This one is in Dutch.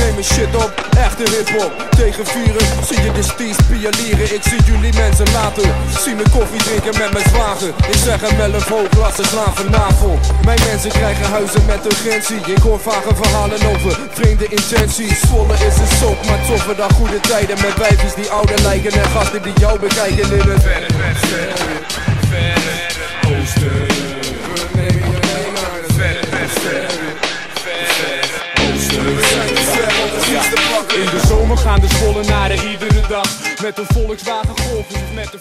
neem mijn shit op, echte hip-hop. Tegen vieren zie je de sties pialieren. Ik zie jullie mensen later. Zie me koffie drinken met mijn zwager. Ik zeg hem wel een hoog, ze slaan vanavond. Mijn mensen krijgen huizen met urgentie. Ik hoor vage verhalen over vreemde intenties. Zwolle is een sok, maar toffer dan goede tijden. Met wijfjes die ouder lijken en gasten die jou bekijken in het verre, verre, verre zomer gaan de Zwollenaren iedere dag. Met een Volkswagen Golf of met de